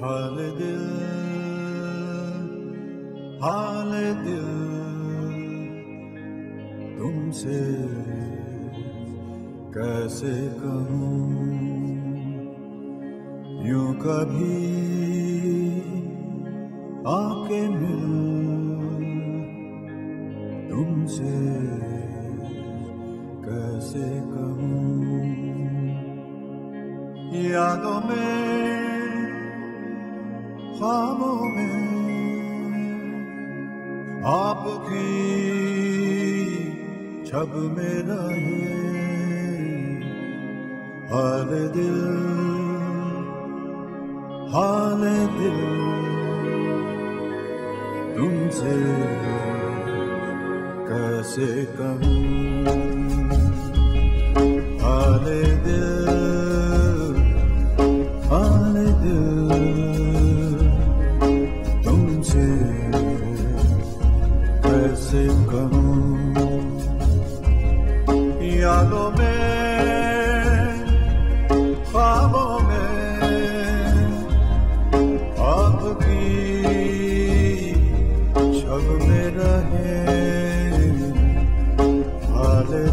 हाल दिल हाल दिल तुमसे कैसे कहूँ यूं कभी तुमसे कैसे कहूँ? यादों में, ख्वाबों में, आपकी छब में रहे हाल दिल हाल दिल तुमसे। कैसे कहूँ हाल दिल हाल दिल तुमसे कैसे कहूँ यादों में